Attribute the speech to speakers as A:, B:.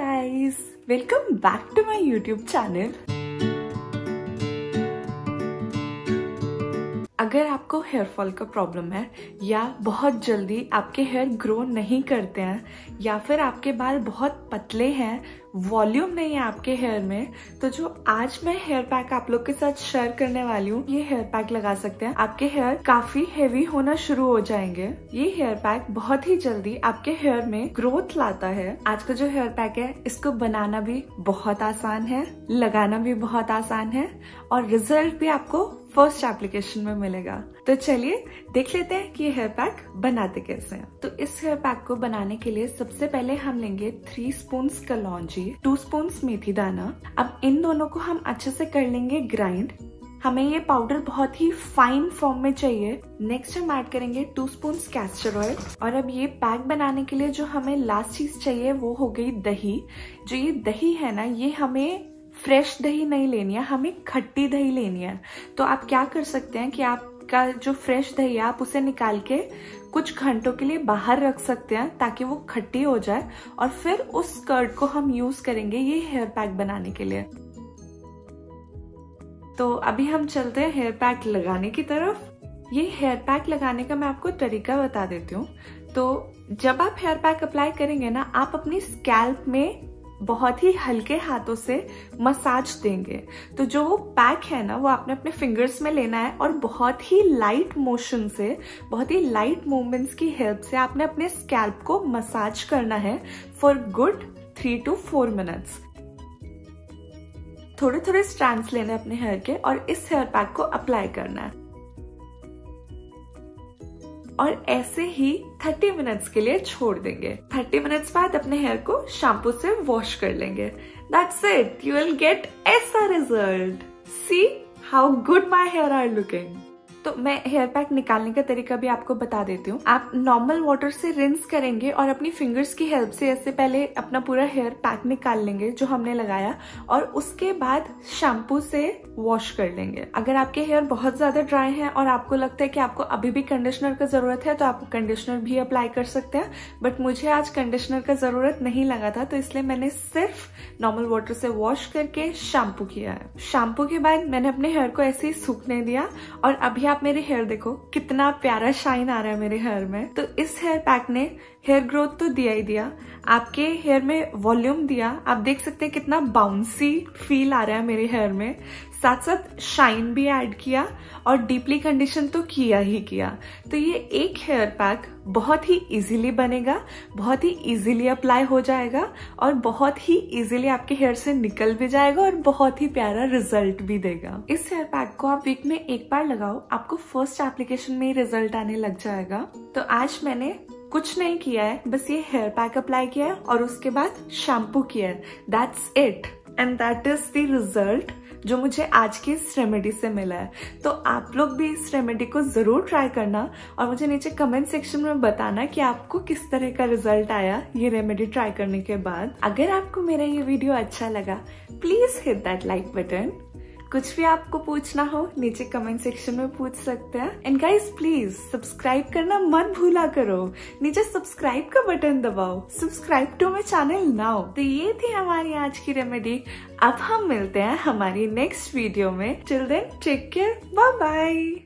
A: guys, welcome back to my YouTube channel. अगर आपको hair fall का प्रॉब्लम है, या बहुत जल्दी आपके हेयर ग्रो नहीं करते हैं, या फिर आपके बाल बहुत पतले हैं वॉल्यूम नहीं है आपके हेयर में तो जो आज मैं हेयर पैक आप लोग के साथ शेयर करने वाली हूँ, ये हेयर पैक लगा सकते हैं। आपके हेयर काफ़ी हेवी होना शुरू हो जाएँगे। ये हेयर पैक बहुत ही जल्दी आपके हेयर में ग्रोथ लाता है। आज का जो हेयर पैक है, इसको बनाना भी बहुत आसान है, लगाना भी बहुत आसान है, और रिज़ल्ट भी आपको फ़र्स्ट एप्लीकेशन में मिलेगा। तो चलिए, देख लेते हैं कि हेयर पैक बनाते कैसे हैं। तो इस हेयर पैक को बनाने के लिए सबसे पहले हम लेंगे थ्री स्पून कलौजी टू स्पून मेथी दाना। अब इन दोनों को हम अच्छे से कर लेंगे ग्राइंड हमें ये पाउडर बहुत ही फाइन फॉर्म में चाहिए। नेक्स्ट हम ऐड करेंगे टू स्पून कैस्टर ऑयल और अब ये पैक बनाने के लिए जो हमें लास्ट चीज़ चाहिए वो हो गई दही। जो ये दही है ना, ये हमें फ्रेश दही नहीं लेनी है, हमें खट्टी दही लेनी है। तो आप क्या कर सकते हैं कि आपका जो फ्रेश दही है, आप उसे निकाल के कुछ घंटों के लिए बाहर रख सकते हैं ताकि वो खट्टी हो जाए। और फिर उस कर्ड को हम यूज़ करेंगे ये हेयर पैक बनाने के लिए। तो अभी हम चलते हैं हेयर पैक लगाने की तरफ़। ये हेयर पैक लगाने का मैं आपको तरीका बता देती हूँ। तो जब आप हेयर पैक अप्लाई करेंगे ना, आप अपनी स्कैल्प में बहुत ही हल्के हाथों से मसाज देंगे। तो जो वो पैक है ना, वो आपने अपने फिंगर्स में लेना है और बहुत ही लाइट मोशन से, बहुत ही लाइट मूवमेंट्स की हेल्प से आपने अपने स्कैल्प को मसाज करना है for good three two four minutes थोड़े थोड़े स्ट्रैंड्स लेने अपने हेयर के और इस हेयर पैक को अप्लाई करना है। और ऐसे ही 30 मिनट्स के लिए छोड़ देंगे। 30 मिनट्स बाद अपने हेयर को शैम्पू से वॉश कर लेंगे। That's it you will get ऐसा result see how good my hair are looking तो मैं हेयर पैक निकालने का तरीका भी आपको बता देती हूँ। आप नॉर्मल वाटर से रिंस करेंगे और अपनी फिंगर्स की हेल्प से ऐसे पहले अपना पूरा हेयर पैक निकाल लेंगे जो हमने लगाया और उसके बाद शैम्पू से वॉश कर लेंगे। अगर आपके हेयर बहुत ज़्यादा ड्राई है और आपको लगता है कि आपको अभी भी कंडीशनर का ज़रूरत है तो आप कंडीशनर भी अप्लाई कर सकते हैं। बट मुझे आज कंडीशनर का ज़रूरत नहीं लगा था तो इसलिए मैंने सिर्फ़ नॉर्मल वाटर से वॉश करके शैम्पू किया है। शैम्पू के बाद मैंने अपने हेयर को ऐसे ही सूखने दिया और अभी आप मेरे हेयर देखो, कितना प्यारा शाइन आ रहा है मेरे हेयर में। तो इस हेयर पैक ने हेयर ग्रोथ तो दिया ही दिया, आपके हेयर में वॉल्यूम दिया, आप देख सकते हैं कितना बाउंसी फील आ रहा है मेरे हेयर में। साथ साथ शाइन भी ऐड किया और डीपली कंडीशन तो किया ही किया। तो ये एक हेयर पैक बहुत ही इजीली बनेगा, बहुत ही इजीली अप्लाई हो जाएगा और बहुत ही इजीली आपके हेयर से निकल भी जाएगा और बहुत ही प्यारा रिज़ल्ट भी देगा। इस हेयर पैक को आप वीक में एक बार लगाओ, आपको फ़र्स्ट एप्लीकेशन में ही रिज़ल्ट आने लग जाएगा। तो आज मैंने कुछ नहीं किया है, बस ये हेयर पैक अप्लाई किया है और उसके बाद शैम्पू किया है। That's it and that is the result जो मुझे आज की इस रेमेडी से मिला है। तो आप लोग भी इस रेमेडी को ज़रूर ट्राई करना और मुझे नीचे कमेंट सेक्शन में बताना कि आपको किस तरह का रिज़ल्ट आया ये रेमेडी ट्राई करने के बाद। अगर आपको मेरा ये वीडियो अच्छा लगा please hit that like button कुछ भी आपको पूछना हो, नीचे कमेंट सेक्शन में पूछ सकते हैं। एंड गाइस प्लीज़ सब्सक्राइब करना मत भूला करो। नीचे सब्सक्राइब का बटन दबाओ। Subscribe to my channel now तो ये थी हमारी आज की रेमेडी अब हम मिलते हैं हमारी नेक्स्ट वीडियो में। Children take care bye bye